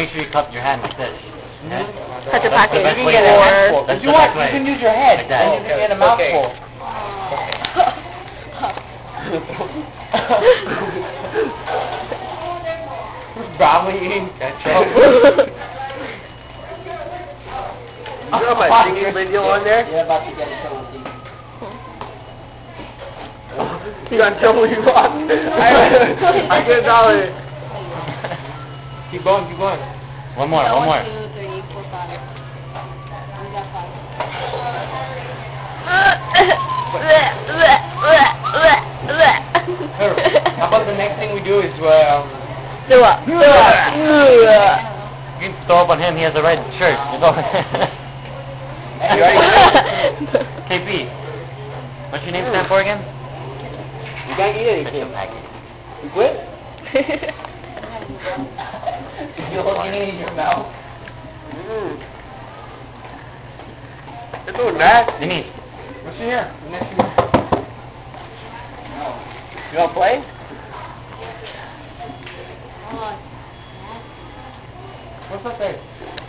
Make sure you cup your hand like this. Okay? Touch a That's pocket. You can to- get a That's handful. the If you want, you can use your head. Like that? and you can get a mouthful. Probably eating ketchup. You got my singing video on there? Yeah, about to get in trouble. You got in trouble you lost. I, I get a dollar. Keep going, keep going. One more, one more. two, three, four, five. We got five. How about the next thing we do is, uh, Do up, do up. You can throw up on him, he has a red shirt. You go. You already KP. What's your name stand for again? you can't eat anything. You quit? You're looking in your mouth. Mm. It's doing that. Denise. What's in here? The next thing. You wanna play? What's up there?